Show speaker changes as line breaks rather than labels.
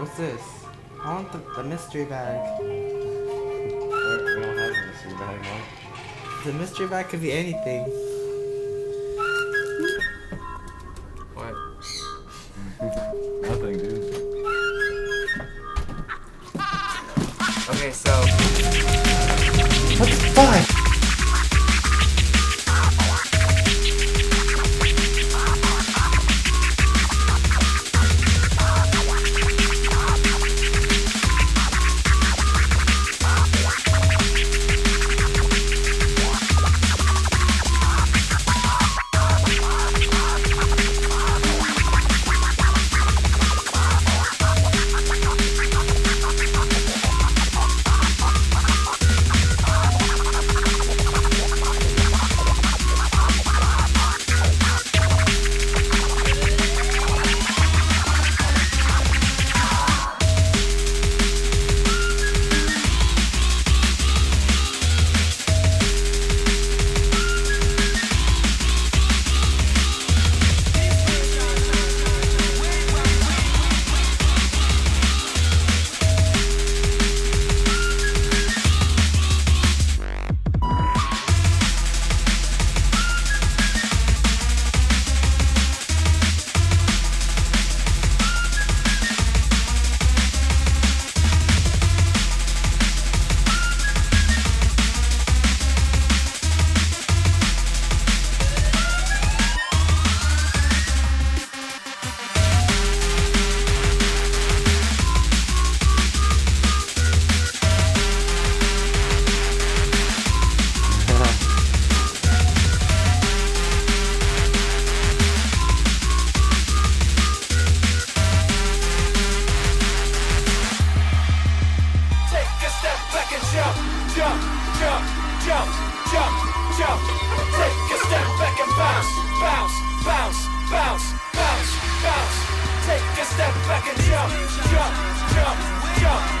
What's this? I want the, the mystery bag.
We're- We don't have a mystery bag, Mark.
The mystery bag could be anything.
What?
Nothing, dude.
Okay, so
What the fuck? jump, jump, jump, jump, jump.
Take a step back and bounce, bounce, bounce, bounce, bounce, bounce. Take a step back and jump, jump, jump, jump.